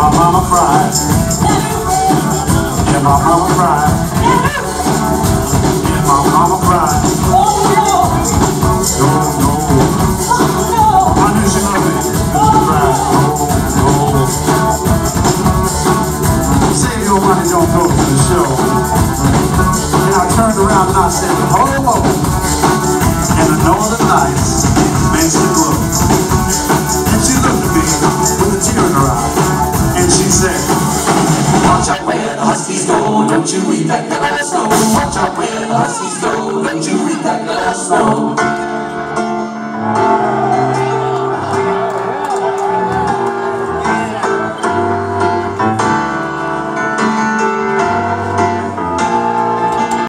my mama cried. Yeah, my mama cried. Yeah, my mama cried. No, no. I knew she loved. She cried. No, no. Say your money don't go to the show. And I turned around and I said, ho, ho. Read that glass snow. Watch out where the huskies go, don't you read that glass snow.